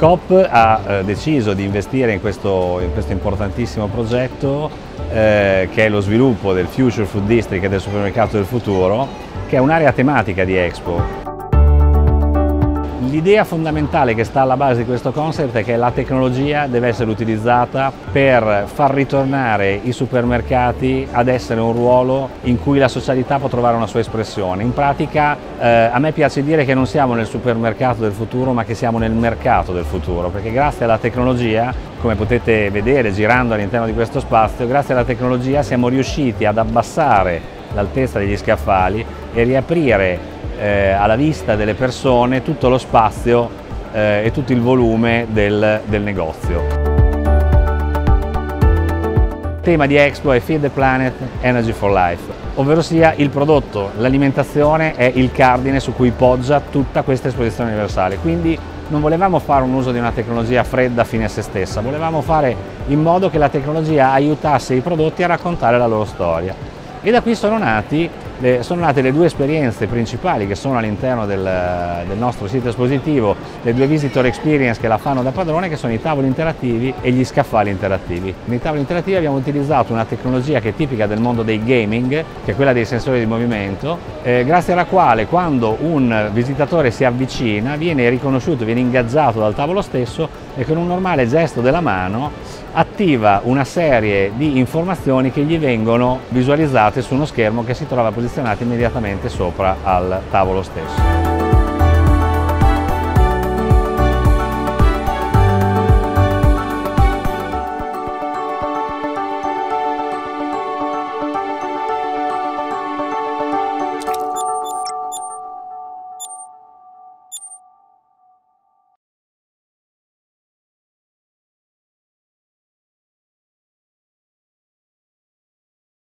COP ha eh, deciso di investire in questo, in questo importantissimo progetto eh, che è lo sviluppo del Future Food District e del supermercato del futuro, che è un'area tematica di Expo. L'idea fondamentale che sta alla base di questo concept è che la tecnologia deve essere utilizzata per far ritornare i supermercati ad essere un ruolo in cui la socialità può trovare una sua espressione. In pratica eh, a me piace dire che non siamo nel supermercato del futuro ma che siamo nel mercato del futuro perché grazie alla tecnologia, come potete vedere girando all'interno di questo spazio, grazie alla tecnologia siamo riusciti ad abbassare l'altezza degli scaffali e riaprire eh, alla vista delle persone tutto lo spazio eh, e tutto il volume del, del negozio. Il tema di Expo è Feed the Planet, Energy for Life, ovvero sia il prodotto, l'alimentazione è il cardine su cui poggia tutta questa esposizione universale. Quindi non volevamo fare un uso di una tecnologia fredda fine a se stessa, volevamo fare in modo che la tecnologia aiutasse i prodotti a raccontare la loro storia. E da qui sono nati le, sono nate le due esperienze principali che sono all'interno del, del, nostro sito espositivo, le due visitor experience che la fanno da padrone, che sono i tavoli interattivi e gli scaffali interattivi. Nei tavoli interattivi abbiamo utilizzato una tecnologia che è tipica del mondo dei gaming, che è quella dei sensori di movimento, eh, grazie alla quale quando un visitatore si avvicina viene riconosciuto, viene ingaggiato dal tavolo stesso e con un normale gesto della mano attiva una serie di informazioni che gli vengono visualizzate su uno schermo che si trova posizionato immediatamente sopra al tavolo stesso.